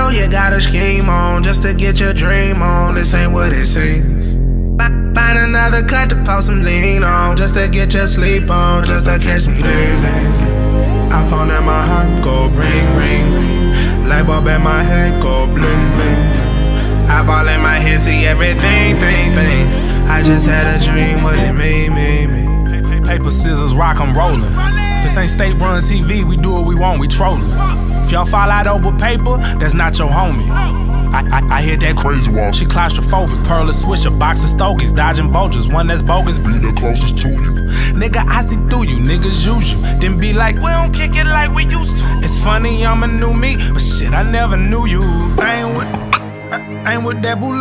know you got a scheme on just to get your dream on. This ain't what it seems. Find another cut to post some lean on just to get your sleep on, just to catch some dreams. I found that my heart go ring, ring. Light bulb in my head go bling, bling. ball in my head, see everything, thing, thing. I just had a dream, what it mean, me, me. Paper, scissors, rock, I'm rolling. This ain't state run TV, we do what we want, we trolling. If y'all fall out over paper, that's not your homie. I, I, I hit that crazy walk. She claustrophobic, pearl a swisher, box of stogies, dodging vultures. One that's bogus, be the closest to you. Nigga, I see through you, niggas use you. Then be like, we don't kick it like we used to. It's funny, I'm a new me, but shit, I never knew you. I ain't with, I ain't with that boule.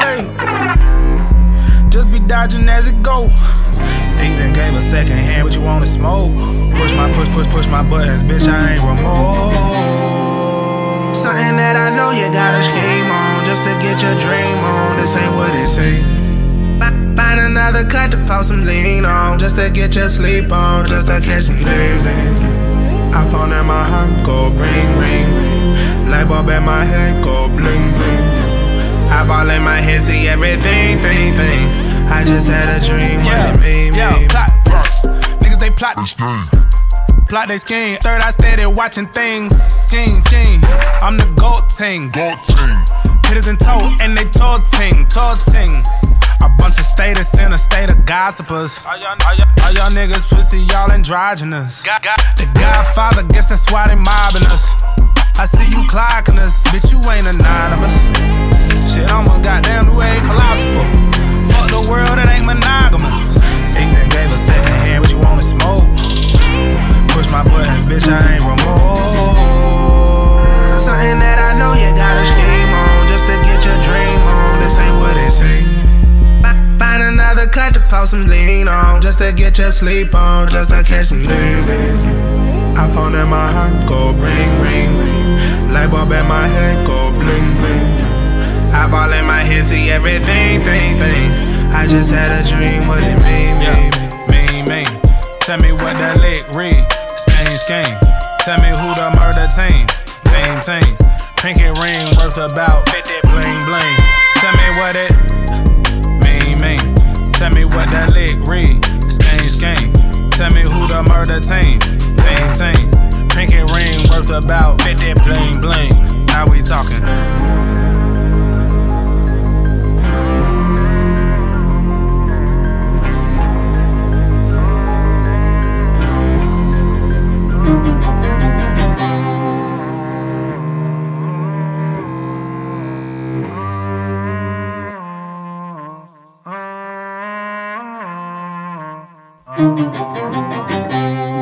Just be dodging as it go. Even gave a second hand, but you wanna smoke. Push my push, push, push my buttons, bitch, I ain't remote. Something that I know you got a scheme on just to get your dream on. This ain't what it seems. Find another cut to post some lean on just to get your sleep on, just to catch some dreams. I found that my heart go ring, ring, ring. Light bulb in my head go bling, bling. Eyeball in my head, see everything, thing, thing. I just had a dream, Yeah, what it mean, yeah, mean. plot. Niggas, they plot. Plot they scheme. Third eye steady watching things. Scheme, scheme. I'm the gold ting. God team. Hitters in tow and they torting, torting. A bunch of status in a state of gossipers. All y'all, all y'all, all y'all niggas pussy, y'all androgynous. Got, got, the Godfather, guess that's why they mobbing us. I see you clocking us, bitch, you ain't anonymous. Shit, I'm a goddamn new age philosopher. Fuck the world, it ain't monogamous. Even gave a second hand, but you wanna smoke. Push my buttons, bitch, I ain't remote. Cut to post some lean on just to get your sleep on, just to catch some dreams. I found that my heart go ring, ring, ring. Light bulb in my head go bling, bling. Eyeball in my head, see everything, thing, thing. I just had a dream, what it mean, mean, mean, mean. Tell me what that lick read. Skane, skane. Tell me who the murder team. Team, team. Pinky ring worth about 50 bling, bling. Tell me what it mean, mean. Tell me what that lick read. Skane, skane. Tell me who the murder team. Team, team. Pinky ring worth about 50 bling, bling. Now we talking. Thank you.